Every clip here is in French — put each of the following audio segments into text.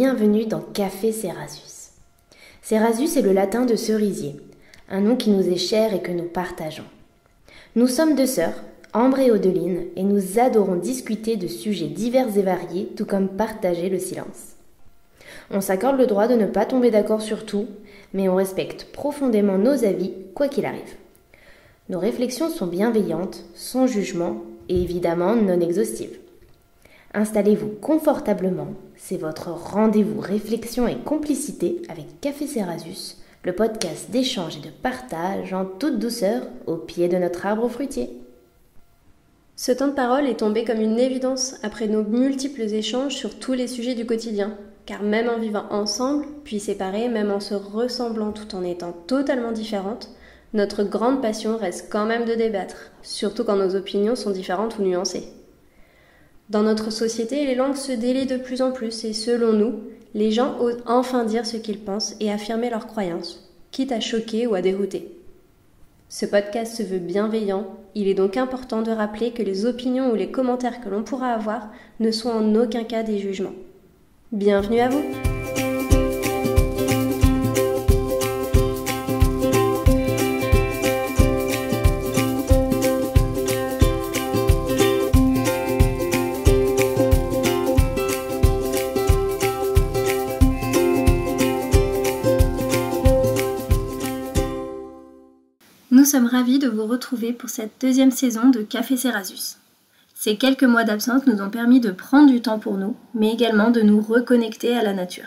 bienvenue dans Café Cerasus. Cerasus est le latin de cerisier, un nom qui nous est cher et que nous partageons. Nous sommes deux sœurs, Ambre et Odeline, et nous adorons discuter de sujets divers et variés, tout comme partager le silence. On s'accorde le droit de ne pas tomber d'accord sur tout, mais on respecte profondément nos avis, quoi qu'il arrive. Nos réflexions sont bienveillantes, sans jugement et évidemment non exhaustives. Installez-vous confortablement, c'est votre rendez-vous réflexion et complicité avec Café Cerasus, le podcast d'échange et de partage en toute douceur au pied de notre arbre fruitier. Ce temps de parole est tombé comme une évidence après nos multiples échanges sur tous les sujets du quotidien, car même en vivant ensemble, puis séparés, même en se ressemblant tout en étant totalement différentes, notre grande passion reste quand même de débattre, surtout quand nos opinions sont différentes ou nuancées. Dans notre société, les langues se délient de plus en plus et selon nous, les gens osent enfin dire ce qu'ils pensent et affirmer leurs croyances, quitte à choquer ou à dérouter. Ce podcast se veut bienveillant, il est donc important de rappeler que les opinions ou les commentaires que l'on pourra avoir ne sont en aucun cas des jugements. Bienvenue à vous Ravis de vous retrouver pour cette deuxième saison de Café Cerasus. Ces quelques mois d'absence nous ont permis de prendre du temps pour nous, mais également de nous reconnecter à la nature.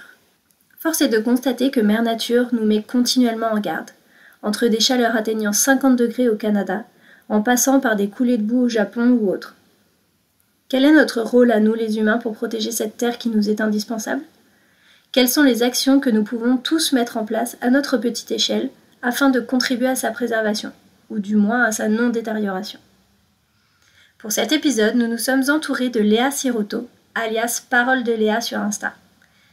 Force est de constater que Mère Nature nous met continuellement en garde, entre des chaleurs atteignant 50 degrés au Canada, en passant par des coulées de boue au Japon ou autre. Quel est notre rôle à nous les humains pour protéger cette terre qui nous est indispensable? Quelles sont les actions que nous pouvons tous mettre en place à notre petite échelle afin de contribuer à sa préservation, ou du moins à sa non-détérioration. Pour cet épisode, nous nous sommes entourés de Léa Siroto, alias Parole de Léa sur Insta.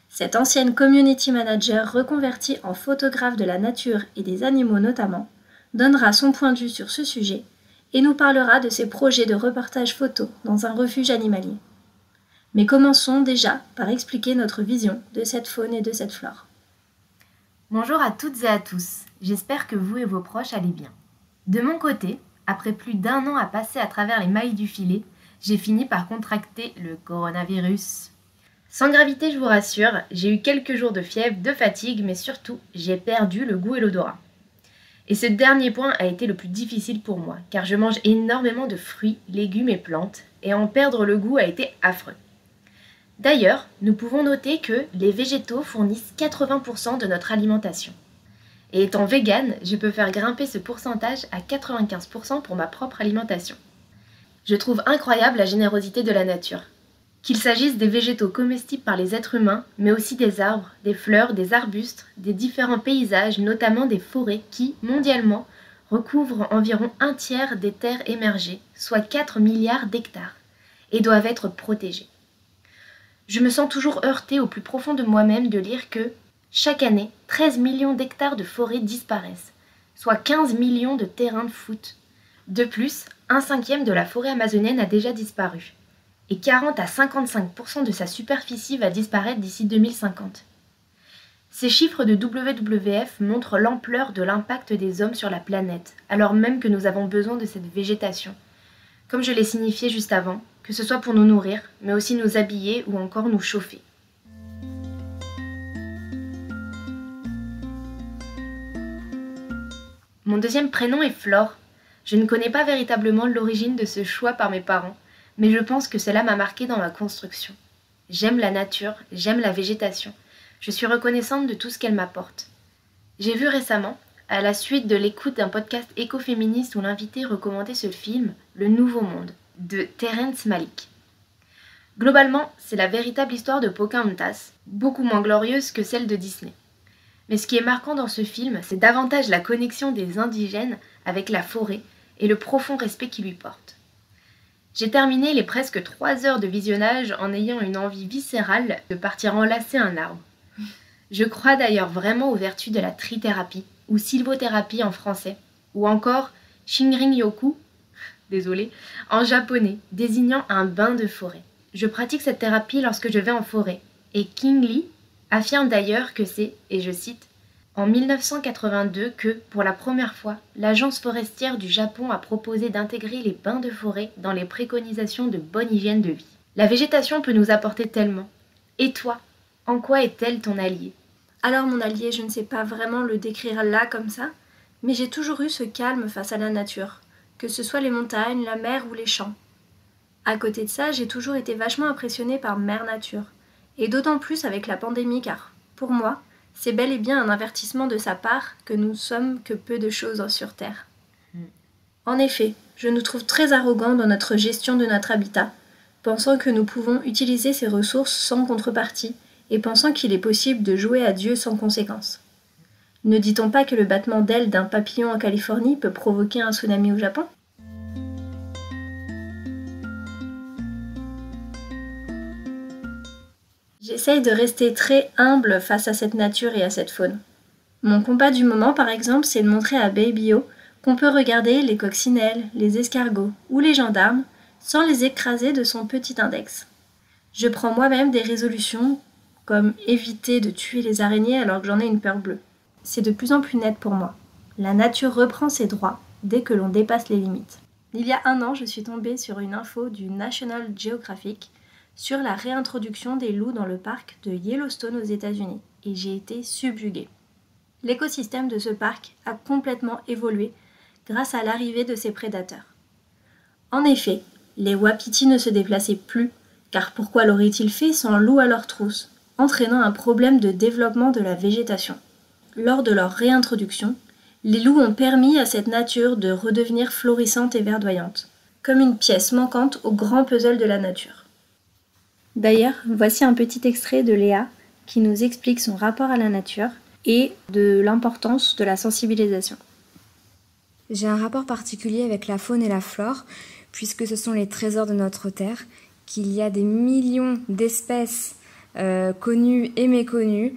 Cette ancienne community manager reconvertie en photographe de la nature et des animaux notamment, donnera son point de vue sur ce sujet et nous parlera de ses projets de reportage photo dans un refuge animalier. Mais commençons déjà par expliquer notre vision de cette faune et de cette flore. Bonjour à toutes et à tous, j'espère que vous et vos proches allez bien. De mon côté, après plus d'un an à passer à travers les mailles du filet, j'ai fini par contracter le coronavirus. Sans gravité, je vous rassure, j'ai eu quelques jours de fièvre, de fatigue, mais surtout, j'ai perdu le goût et l'odorat. Et ce dernier point a été le plus difficile pour moi, car je mange énormément de fruits, légumes et plantes, et en perdre le goût a été affreux. D'ailleurs, nous pouvons noter que les végétaux fournissent 80% de notre alimentation. Et étant végane, je peux faire grimper ce pourcentage à 95% pour ma propre alimentation. Je trouve incroyable la générosité de la nature. Qu'il s'agisse des végétaux comestibles par les êtres humains, mais aussi des arbres, des fleurs, des arbustes, des différents paysages, notamment des forêts qui, mondialement, recouvrent environ un tiers des terres émergées, soit 4 milliards d'hectares, et doivent être protégées. Je me sens toujours heurtée au plus profond de moi-même de lire que, chaque année, 13 millions d'hectares de forêts disparaissent, soit 15 millions de terrains de foot. De plus, un cinquième de la forêt amazonienne a déjà disparu, et 40 à 55% de sa superficie va disparaître d'ici 2050. Ces chiffres de WWF montrent l'ampleur de l'impact des hommes sur la planète, alors même que nous avons besoin de cette végétation. Comme je l'ai signifié juste avant, que ce soit pour nous nourrir, mais aussi nous habiller ou encore nous chauffer. Mon deuxième prénom est Flore. Je ne connais pas véritablement l'origine de ce choix par mes parents, mais je pense que cela m'a marqué dans ma construction. J'aime la nature, j'aime la végétation. Je suis reconnaissante de tout ce qu'elle m'apporte. J'ai vu récemment, à la suite de l'écoute d'un podcast écoféministe où l'invité recommandait ce film, Le Nouveau Monde de Terence Malik. Globalement, c'est la véritable histoire de Pocahontas, beaucoup moins glorieuse que celle de Disney. Mais ce qui est marquant dans ce film, c'est davantage la connexion des indigènes avec la forêt et le profond respect qu'ils lui portent. J'ai terminé les presque trois heures de visionnage en ayant une envie viscérale de partir enlacer un arbre. Je crois d'ailleurs vraiment aux vertus de la trithérapie, ou sylvothérapie en français, ou encore Shinrin Yoku désolé, en japonais, désignant un bain de forêt. Je pratique cette thérapie lorsque je vais en forêt. Et King Lee, affirme d'ailleurs que c'est, et je cite, en 1982 que, pour la première fois, l'Agence forestière du Japon a proposé d'intégrer les bains de forêt dans les préconisations de bonne hygiène de vie. La végétation peut nous apporter tellement. Et toi, en quoi est-elle ton allié? Alors mon allié, je ne sais pas vraiment le décrire là comme ça, mais j'ai toujours eu ce calme face à la nature, que ce soit les montagnes, la mer ou les champs. À côté de ça, j'ai toujours été vachement impressionnée par Mère Nature, et d'autant plus avec la pandémie car, pour moi, c'est bel et bien un avertissement de sa part que nous sommes que peu de choses sur Terre. Hmm. En effet, je nous trouve très arrogants dans notre gestion de notre habitat, pensant que nous pouvons utiliser ces ressources sans contrepartie et pensant qu'il est possible de jouer à Dieu sans conséquence. Ne dit-on pas que le battement d'ailes d'un papillon en Californie peut provoquer un tsunami au Japon? J'essaye de rester très humble face à cette nature et à cette faune. Mon combat du moment, par exemple, c'est de montrer à Babyo qu'on peut regarder les coccinelles, les escargots ou les gendarmes sans les écraser de son petit index. Je prends moi-même des résolutions comme éviter de tuer les araignées alors que j'en ai une peur bleue. C'est de plus en plus net pour moi. La nature reprend ses droits dès que l'on dépasse les limites. Il y a un an, je suis tombée sur une info du National Geographic sur la réintroduction des loups dans le parc de Yellowstone aux États-Unis et j'ai été subjuguée. L'écosystème de ce parc a complètement évolué grâce à l'arrivée de ces prédateurs. En effet, les wapitis ne se déplaçaient plus, car pourquoi l'auraient-ils fait sans loup à leur trousse, entraînant un problème de développement de la végétation? Lors de leur réintroduction, les loups ont permis à cette nature de redevenir florissante et verdoyante, comme une pièce manquante au grand puzzle de la nature. D'ailleurs, voici un petit extrait de Léa qui nous explique son rapport à la nature et de l'importance de la sensibilisation. J'ai un rapport particulier avec la faune et la flore, puisque ce sont les trésors de notre Terre, qu'il y a des millions d'espèces euh, connues et méconnues,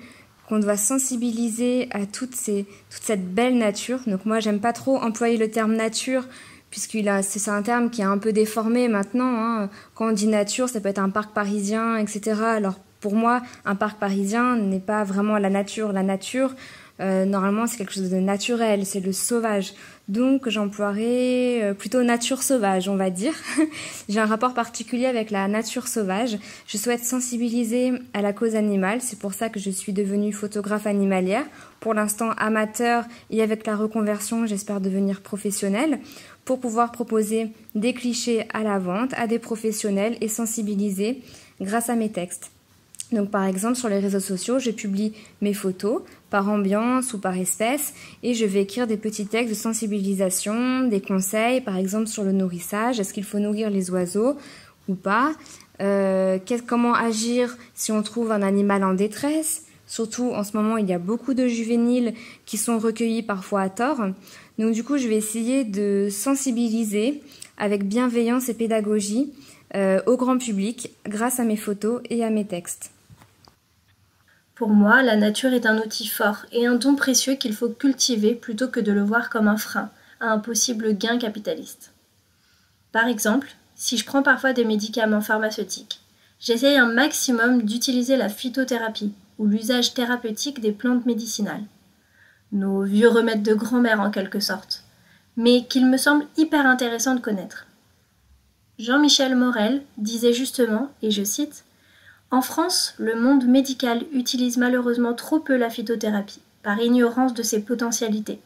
qu'on doit sensibiliser à toute, cette belle nature. Donc moi, j'aime pas trop employer le terme nature, puisque c'est un terme qui est un peu déformé maintenant. Hein. Quand on dit nature, ça peut être un parc parisien, etc. Alors pour moi, un parc parisien n'est pas vraiment la nature. La nature, euh, normalement, c'est quelque chose de naturel, c'est le sauvage. Donc, j'emploierai euh, plutôt nature sauvage, on va dire. J'ai un rapport particulier avec la nature sauvage. Je souhaite sensibiliser à la cause animale. C'est pour ça que je suis devenue photographe animalière. Pour l'instant, amateur et avec la reconversion, j'espère devenir professionnelle pour pouvoir proposer des clichés à la vente à des professionnels et sensibiliser grâce à mes textes. Donc par exemple sur les réseaux sociaux, je publie mes photos par ambiance ou par espèce et je vais écrire des petits textes de sensibilisation, des conseils par exemple sur le nourrissage, est-ce qu'il faut nourrir les oiseaux ou pas, euh, comment agir si on trouve un animal en détresse, surtout en ce moment il y a beaucoup de juvéniles qui sont recueillis parfois à tort. Donc du coup je vais essayer de sensibiliser avec bienveillance et pédagogie euh, au grand public grâce à mes photos et à mes textes. Pour moi, la nature est un outil fort et un don précieux qu'il faut cultiver plutôt que de le voir comme un frein à un possible gain capitaliste. Par exemple, si je prends parfois des médicaments pharmaceutiques, j'essaye un maximum d'utiliser la phytothérapie ou l'usage thérapeutique des plantes médicinales. Nos vieux remèdes de grand-mère en quelque sorte, mais qu'il me semble hyper intéressant de connaître. Jean-Michel Morel disait justement, et je cite, en France, le monde médical utilise malheureusement trop peu la phytothérapie, par ignorance de ses potentialités.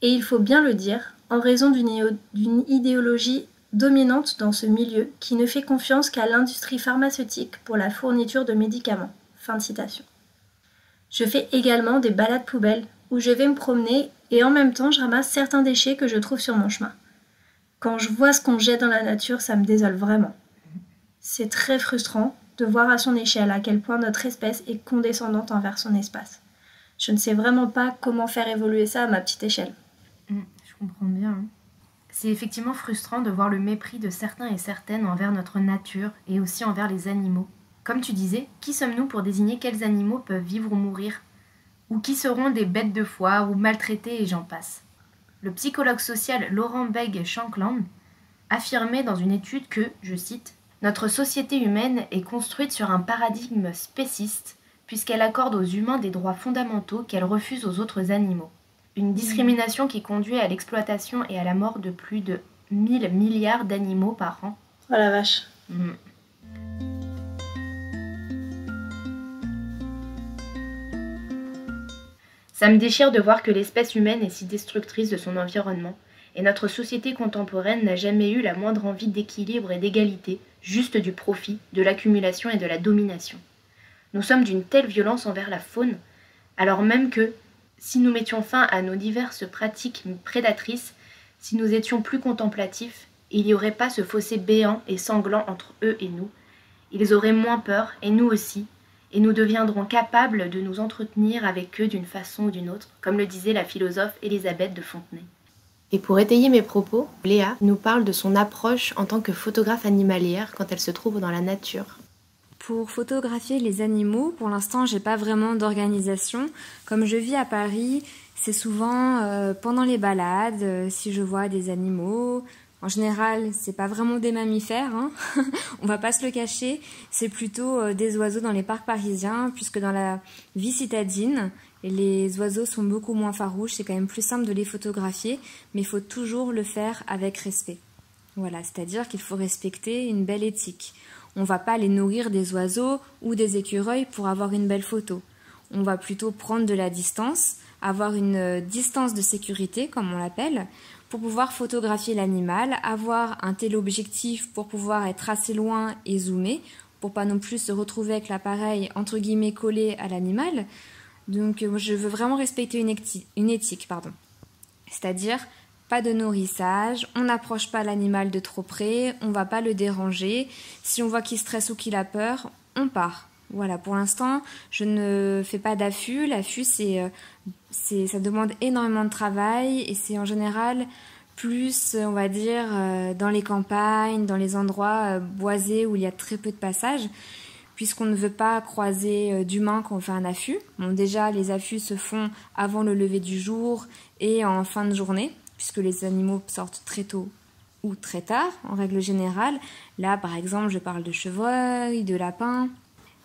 Et il faut bien le dire, en raison d'une idéologie dominante dans ce milieu qui ne fait confiance qu'à l'industrie pharmaceutique pour la fourniture de médicaments. Fin de citation. Je fais également des balades poubelles où je vais me promener et en même temps je ramasse certains déchets que je trouve sur mon chemin. Quand je vois ce qu'on jette dans la nature, ça me désole vraiment. C'est très frustrant de voir à son échelle à quel point notre espèce est condescendante envers son espace. Je ne sais vraiment pas comment faire évoluer ça à ma petite échelle. Mm, je comprends bien. Hein. C'est effectivement frustrant de voir le mépris de certains et certaines envers notre nature et aussi envers les animaux. Comme tu disais, qui sommes-nous pour désigner quels animaux peuvent vivre ou mourir? Ou qui seront des bêtes de foire ou maltraités et j'en passe? Le psychologue social Laurent Beg Shankland affirmait dans une étude que, je cite, notre société humaine est construite sur un paradigme spéciste puisqu'elle accorde aux humains des droits fondamentaux qu'elle refuse aux autres animaux. Une discrimination qui conduit à l'exploitation et à la mort de plus de 1000 milliards d'animaux par an. Oh la vache. Mm. Ça me déchire de voir que l'espèce humaine est si destructrice de son environnement, et notre société contemporaine n'a jamais eu la moindre envie d'équilibre et d'égalité, juste du profit, de l'accumulation et de la domination. Nous sommes d'une telle violence envers la faune, alors même que, si nous mettions fin à nos diverses pratiques prédatrices, si nous étions plus contemplatifs, il n'y aurait pas ce fossé béant et sanglant entre eux et nous. Ils auraient moins peur, et nous aussi, et nous deviendrons capables de nous entretenir avec eux d'une façon ou d'une autre, comme le disait la philosophe Élisabeth de Fontenay. Et pour étayer mes propos, Léa nous parle de son approche en tant que photographe animalière quand elle se trouve dans la nature. Pour photographier les animaux, pour l'instant, j'ai pas vraiment d'organisation. Comme je vis à Paris, c'est souvent euh, pendant les balades, euh, si je vois des animaux, en général, c'est pas vraiment des mammifères, hein on va pas se le cacher, c'est plutôt euh, des oiseaux dans les parcs parisiens, puisque dans la vie citadine, les oiseaux sont beaucoup moins farouches, c'est quand même plus simple de les photographier, mais il faut toujours le faire avec respect. Voilà, c'est-à-dire qu'il faut respecter une belle éthique. On va pas les nourrir des oiseaux ou des écureuils pour avoir une belle photo. On va plutôt prendre de la distance, avoir une euh, distance de sécurité, comme on l'appelle, pour pouvoir photographier l'animal, avoir un téléobjectif pour pouvoir être assez loin et zoomer, pour pas non plus se retrouver avec l'appareil entre guillemets collé à l'animal. Donc euh, je veux vraiment respecter une, une éthique, pardon. C'est-à-dire pas de nourrissage, on n'approche pas l'animal de trop près, on va pas le déranger. Si on voit qu'il stresse ou qu'il a peur, on part. Voilà, pour l'instant, je ne fais pas d'affût. L'affût, c'est, euh, ça demande énormément de travail et c'est en général plus, on va dire, euh, dans les campagnes, dans les endroits euh, boisés où il y a très peu de passages, puisqu'on ne veut pas croiser d'humains quand on fait un affût. Bon, déjà, les affûts se font avant le lever du jour et en fin de journée, puisque les animaux sortent très tôt ou très tard, en règle générale. Là, par exemple, je parle de chevreuils, de lapins.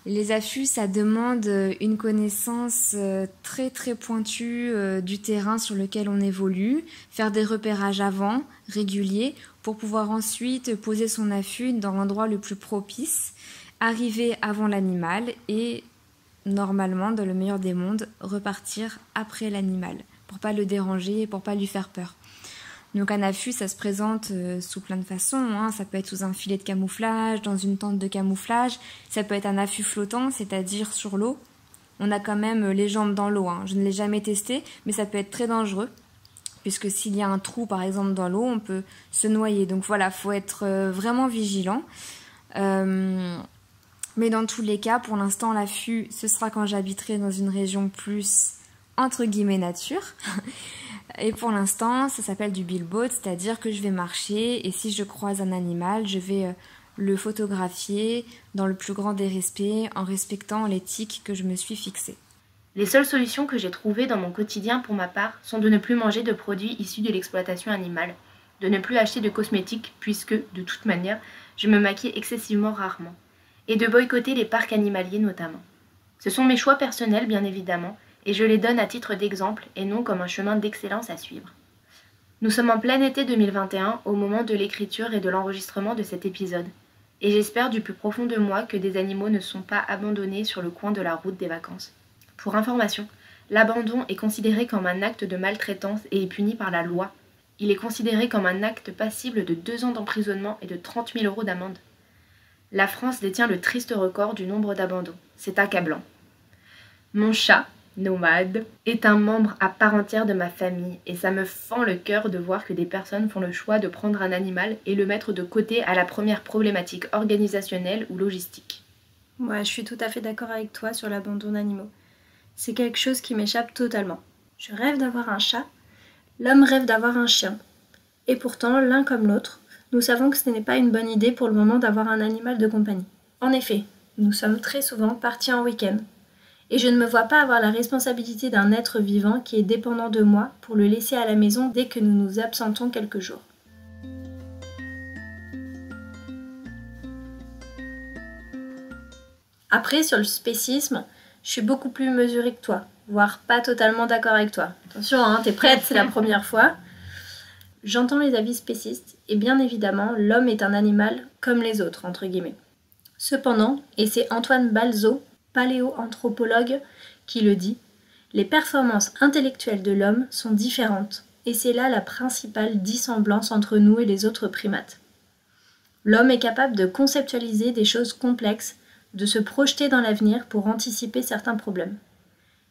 Les affûts, ça demande euh, une connaissance euh, très très pointue euh, du terrain sur lequel on évolue, faire des repérages avant, réguliers, pour pouvoir ensuite poser son affût dans l'endroit le plus propice, arriver avant l'animal et normalement, dans le meilleur des mondes, repartir après l'animal, pour pas le déranger et pour pas lui faire peur. Donc un affût, ça se présente euh, sous plein de façons. Hein. Ça peut être sous un filet de camouflage, dans une tente de camouflage. Ça peut être un affût flottant, c'est-à-dire sur l'eau. On a quand même euh, les jambes dans l'eau. Hein. Je ne l'ai jamais testé, mais ça peut être très dangereux. Puisque s'il y a un trou, par exemple, dans l'eau, on peut se noyer. Donc voilà, faut être euh, vraiment vigilant. Mais dans tous les cas, pour l'instant, l'affût, ce sera quand j'habiterai dans une région plus entre guillemets nature. Et pour l'instant, ça s'appelle du billboard, c'est-à-dire que je vais marcher et si je croise un animal, je vais euh, le photographier dans le plus grand des respects en respectant l'éthique que je me suis fixée. Les seules solutions que j'ai trouvées dans mon quotidien pour ma part sont de ne plus manger de produits issus de l'exploitation animale, de ne plus acheter de cosmétiques puisque, de toute manière, je me maquille excessivement rarement, et de boycotter les parcs animaliers notamment. Ce sont mes choix personnels bien évidemment, et je les donne à titre d'exemple et non comme un chemin d'excellence à suivre. Nous sommes en plein été 2021 au moment de l'écriture et de l'enregistrement de cet épisode, et j'espère du plus profond de moi que des animaux ne sont pas abandonnés sur le coin de la route des vacances. Pour information, l'abandon est considéré comme un acte de maltraitance et est puni par la loi. Il est considéré comme un acte passible de deux ans d'emprisonnement et de 30 000 euros d'amende. La France détient le triste record du nombre d'abandons. C'est accablant. Mon chat, nomade, est un membre à part entière de ma famille et ça me fend le cœur de voir que des personnes font le choix de prendre un animal et le mettre de côté à la première problématique organisationnelle ou logistique. Moi, je suis tout à fait d'accord avec toi sur l'abandon d'animaux. C'est quelque chose qui m'échappe totalement. Je rêve d'avoir un chat, l'homme rêve d'avoir un chien. Et pourtant, l'un comme l'autre, nous savons que ce n'est pas une bonne idée pour le moment d'avoir un animal de compagnie. En effet, nous sommes très souvent partis en week-end, et je ne me vois pas avoir la responsabilité d'un être vivant qui est dépendant de moi pour le laisser à la maison dès que nous nous absentons quelques jours. Après, sur le spécisme, je suis beaucoup plus mesurée que toi, voire pas totalement d'accord avec toi. Attention, hein, t'es prête, c'est la première fois. J'entends les avis spécistes, et bien évidemment, l'homme est un animal comme les autres, entre guillemets. Cependant, et c'est Antoine Balzo, paléoanthropologue, qui le dit, les performances intellectuelles de l'homme sont différentes, et c'est là la principale dissemblance entre nous et les autres primates. L'homme est capable de conceptualiser des choses complexes, de se projeter dans l'avenir pour anticiper certains problèmes.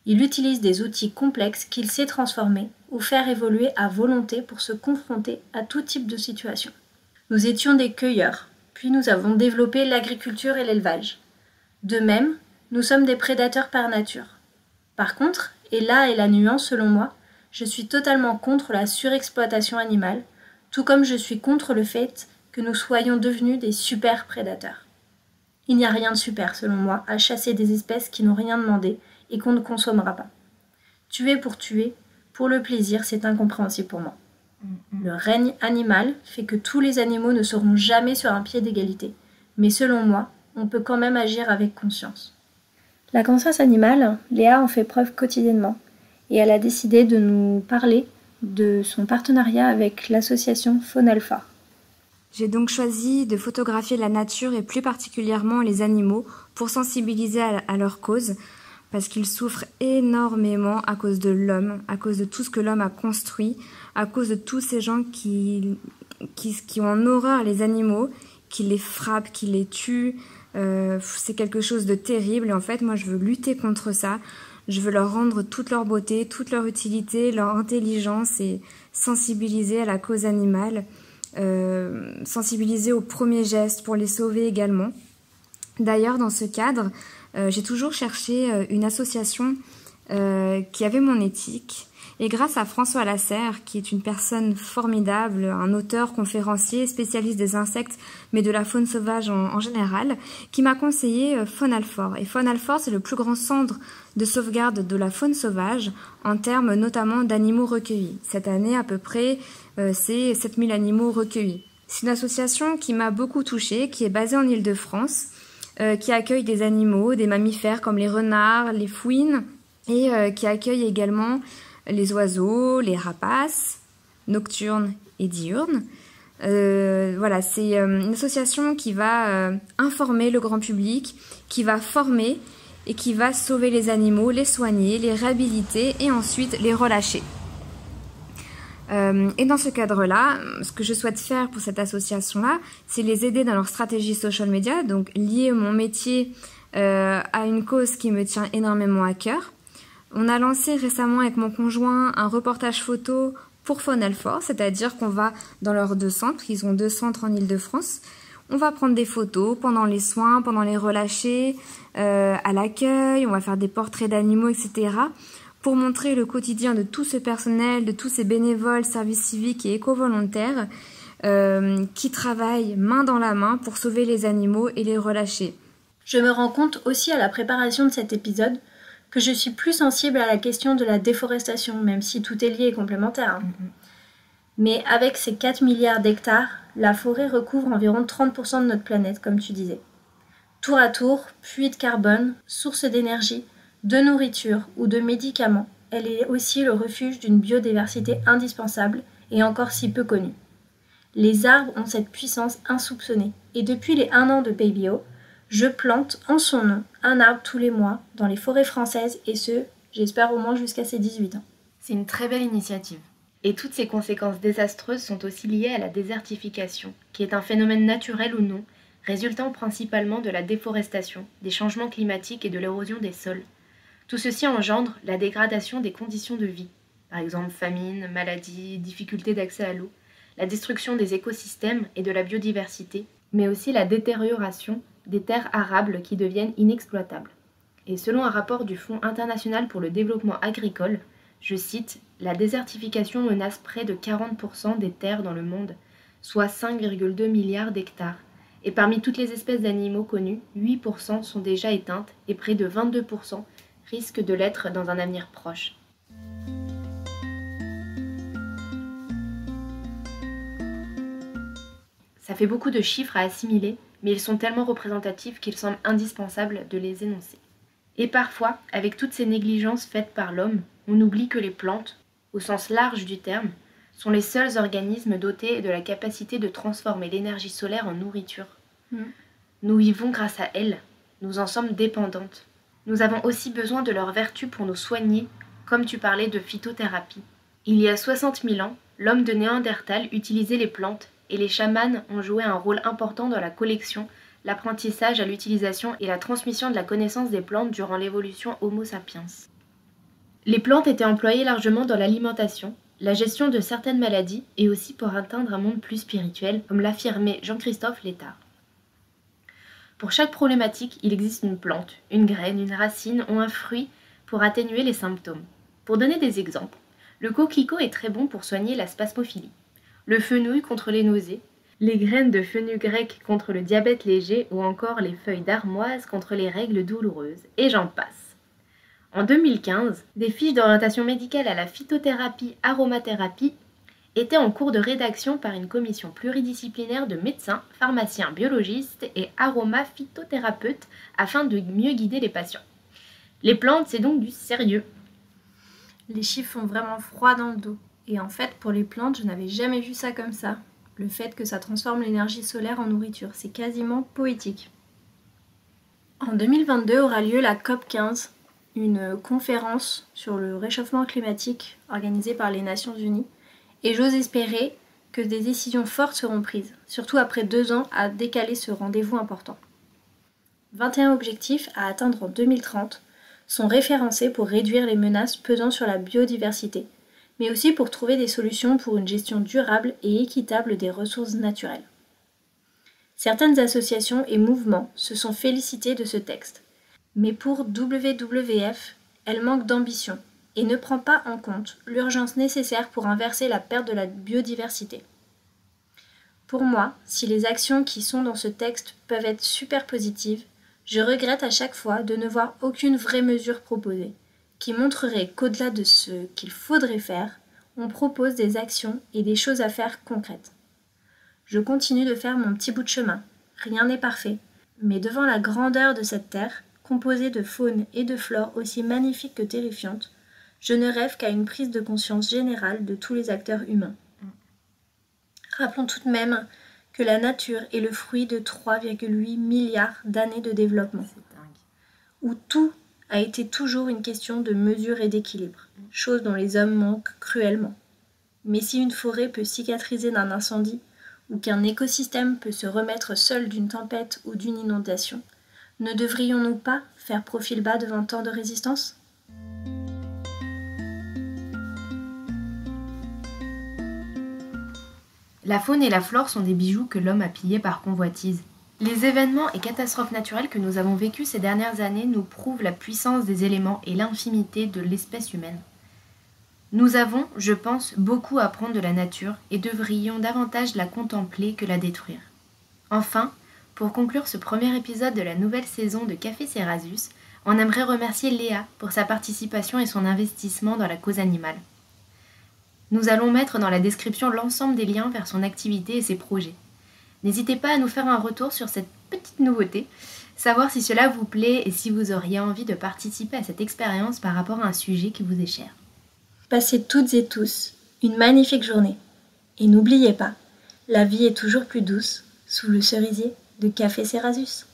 Il utilise des outils complexes qu'il sait transformer ou faire évoluer à volonté pour se confronter à tout type de situation. Nous étions des cueilleurs, puis nous avons développé l'agriculture et l'élevage. De même, nous sommes des prédateurs par nature. Par contre, et là est la nuance selon moi, je suis totalement contre la surexploitation animale, tout comme je suis contre le fait que nous soyons devenus des super prédateurs. Il n'y a rien de super, selon moi, à chasser des espèces qui n'ont rien demandé et qu'on ne consommera pas. Tuer pour tuer, pour le plaisir, c'est incompréhensible pour moi. Le règne animal fait que tous les animaux ne seront jamais sur un pied d'égalité, mais selon moi, on peut quand même agir avec conscience. La conscience animale, Léa en fait preuve quotidiennement, et elle a décidé de nous parler de son partenariat avec l'association Faune Alpha. J'ai donc choisi de photographier la nature et plus particulièrement les animaux pour sensibiliser à leur cause, parce qu'ils souffrent énormément à cause de l'homme, à cause de tout ce que l'homme a construit, à cause de tous ces gens qui, qui, qui ont en horreur les animaux, qui les frappent, qui les tuent. Euh, c'est quelque chose de terrible et en fait moi je veux lutter contre ça. Je veux leur rendre toute leur beauté, toute leur utilité, leur intelligence et sensibiliser à la cause animale, euh, sensibiliser aux premiers gestes pour les sauver également. D'ailleurs, dans ce cadre, euh, j'ai toujours cherché euh, une association euh, qui avait mon éthique. Et grâce à François Lasserre, qui est une personne formidable, un auteur, conférencier, spécialiste des insectes, mais de la faune sauvage en, général, qui m'a conseillé Faunalfort. Et Faunalfort, c'est le plus grand centre de sauvegarde de la faune sauvage, en termes notamment d'animaux recueillis. Cette année, à peu près, c'est 7000 animaux recueillis. C'est une association qui m'a beaucoup touchée, qui est basée en Ile-de-France, euh, qui accueille des animaux, des mammifères comme les renards, les fouines, et euh, qui accueille également les oiseaux, les rapaces, nocturnes et diurnes. Euh, voilà, c'est une association qui va informer le grand public, qui va former et qui va sauver les animaux, les soigner, les réhabiliter et ensuite les relâcher. Euh, et dans ce cadre-là, ce que je souhaite faire pour cette association-là, c'est les aider dans leur stratégie social media, donc lier mon métier euh, à une cause qui me tient énormément à cœur. On a lancé récemment avec mon conjoint un reportage photo pour Fonelfort, c'est-à-dire qu'on va dans leurs deux centres, ils ont deux centres en Ile-de-France, on va prendre des photos pendant les soins, pendant les relâchés, euh, à l'accueil, on va faire des portraits d'animaux, etc pour montrer le quotidien de tout ce personnel, de tous ces bénévoles, services civiques et éco-volontaires euh, qui travaillent main dans la main pour sauver les animaux et les relâcher. Je me rends compte aussi à la préparation de cet épisode que je suis plus sensible à la question de la déforestation, même si tout est lié et complémentaire. Mm-hmm. Mais avec ces 4 milliards d'hectares, la forêt recouvre environ 30% de notre planète, comme tu disais. Tour à tour, puits de carbone, source d'énergie, de nourriture ou de médicaments, elle est aussi le refuge d'une biodiversité indispensable et encore si peu connue. Les arbres ont cette puissance insoupçonnée et depuis les un an de Babyo, je plante en son nom un arbre tous les mois dans les forêts françaises et ce, j'espère au moins jusqu'à ses 18 ans. C'est une très belle initiative. Et toutes ces conséquences désastreuses sont aussi liées à la désertification, qui est un phénomène naturel ou non, résultant principalement de la déforestation, des changements climatiques et de l'érosion des sols. Tout ceci engendre la dégradation des conditions de vie, par exemple famine, maladie, difficulté d'accès à l'eau, la destruction des écosystèmes et de la biodiversité, mais aussi la détérioration des terres arables qui deviennent inexploitables. Et selon un rapport du Fonds international pour le développement agricole, je cite, La désertification menace près de 40% des terres dans le monde, soit 5,2 milliards d'hectares. Et parmi toutes les espèces d'animaux connues, 8% sont déjà éteintes et près de 22% risque de l'être dans un avenir proche. Ça fait beaucoup de chiffres à assimiler, mais ils sont tellement représentatifs qu'il semble indispensable de les énoncer. Et parfois, avec toutes ces négligences faites par l'homme, on oublie que les plantes, au sens large du terme, sont les seuls organismes dotés de la capacité de transformer l'énergie solaire en nourriture. Mm. Nous vivons grâce à elles, nous en sommes dépendantes. Nous avons aussi besoin de leurs vertus pour nous soigner, comme tu parlais de phytothérapie. Il y a 60 000 ans, l'homme de Néandertal utilisait les plantes et les chamans ont joué un rôle important dans la collection, l'apprentissage à l'utilisation et la transmission de la connaissance des plantes durant l'évolution Homo sapiens. Les plantes étaient employées largement dans l'alimentation, la gestion de certaines maladies et aussi pour atteindre un monde plus spirituel, comme l'affirmait Jean-Christophe Létard. Pour chaque problématique, il existe une plante, une graine, une racine ou un fruit pour atténuer les symptômes. Pour donner des exemples, le coquelicot est très bon pour soigner la spasmophilie, le fenouil contre les nausées, les graines de grec contre le diabète léger ou encore les feuilles d'armoise contre les règles douloureuses, et j'en passe. En 2015, des fiches d'orientation médicale à la phytothérapie aromathérapie était en cours de rédaction par une commission pluridisciplinaire de médecins, pharmaciens, biologistes et aromaphytothérapeutes afin de mieux guider les patients. Les plantes, c'est donc du sérieux. Les chiffres font vraiment froid dans le dos. Et en fait, pour les plantes, je n'avais jamais vu ça comme ça. Le fait que ça transforme l'énergie solaire en nourriture, c'est quasiment poétique. En 2022 aura lieu la COP 15, une conférence sur le réchauffement climatique organisée par les Nations Unies et j'ose espérer que des décisions fortes seront prises, surtout après deux ans à décaler ce rendez-vous important. 21 objectifs à atteindre en 2030 sont référencés pour réduire les menaces pesant sur la biodiversité, mais aussi pour trouver des solutions pour une gestion durable et équitable des ressources naturelles. Certaines associations et mouvements se sont félicités de ce texte, mais pour WWF, elle manque d'ambition et ne prend pas en compte l'urgence nécessaire pour inverser la perte de la biodiversité. Pour moi, si les actions qui sont dans ce texte peuvent être super positives, je regrette à chaque fois de ne voir aucune vraie mesure proposée, qui montrerait qu'au-delà de ce qu'il faudrait faire, on propose des actions et des choses à faire concrètes. Je continue de faire mon petit bout de chemin. Rien n'est parfait, mais devant la grandeur de cette terre, composée de faune et de flore aussi magnifiques que terrifiantes, je ne rêve qu'à une prise de conscience générale de tous les acteurs humains. Rappelons tout de même que la nature est le fruit de 3,8 milliards d'années de développement, où tout a été toujours une question de mesure et d'équilibre, chose dont les hommes manquent cruellement. Mais si une forêt peut cicatriser d'un incendie, ou qu'un écosystème peut se remettre seul d'une tempête ou d'une inondation, ne devrions-nous pas faire profil bas devant tant de résistance? La faune et la flore sont des bijoux que l'homme a pillés par convoitise. Les événements et catastrophes naturelles que nous avons vécus ces dernières années nous prouvent la puissance des éléments et l'infimité de l'espèce humaine. Nous avons, je pense, beaucoup à apprendre de la nature et devrions davantage la contempler que la détruire. Enfin, pour conclure ce premier épisode de la nouvelle saison de Café Cerasus, on aimerait remercier Léa pour sa participation et son investissement dans la cause animale. Nous allons mettre dans la description l'ensemble des liens vers son activité et ses projets. N'hésitez pas à nous faire un retour sur cette petite nouveauté, savoir si cela vous plaît et si vous auriez envie de participer à cette expérience par rapport à un sujet qui vous est cher. Passez toutes et tous une magnifique journée. Et n'oubliez pas, la vie est toujours plus douce sous le cerisier de Café Cerasus.